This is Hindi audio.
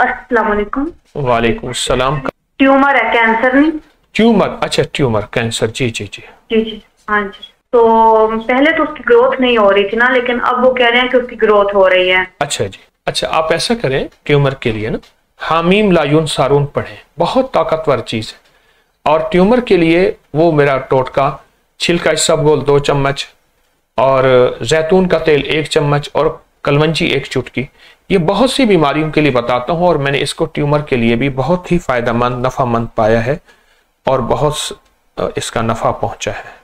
अस्सलाम वालेकुम सलाम। ट्यूमर है कैंसर नहीं? ट्यूमर? अच्छा ट्यूमर कैंसर जी जी जी। जी जी हाँ जी। तो पहले तो उसकी ग्रोथ नहीं हो रही थी ना लेकिन अब वो कह रहे हैं कि उसकी ग्रोथ हो रही है। अच्छा जी। अच्छा आप ऐसा करें ट्यूमर के लिए ना हामीम लायून सारून पढ़ें। बहुत ताकतवर चीज़ है। और ट्यूमर के लिए वो मेरा टोटका छिलका इसबगोल दो चम्मच और जैतून का तेल एक चम्मच और कलवंजी एक चुटकी। ये बहुत सी बीमारियों के लिए बताता हूँ और मैंने इसको ट्यूमर के लिए भी बहुत ही फ़ायदेमंद, नफ़ामंद पाया है और बहुत इसका नफ़ा पहुँचा है।